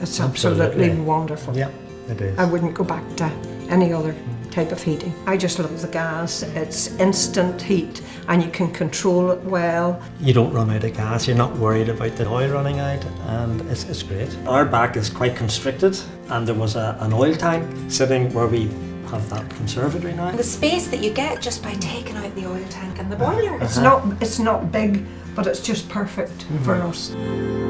It's absolutely, Absolutely. wonderful. Yeah, it is. I wouldn't go back to any other type of heating. I just love the gas. It's instant heat and you can control it well. You don't run out of gas, you're not worried about the oil running out, and it's, it's great. Our back is quite constricted, and there was a, an oil tank sitting where we have that conservatory now. The space that you get just by taking out the oil tank and the boiler. It's uh-huh. not it's not big, but it's just perfect for mm-hmm. us.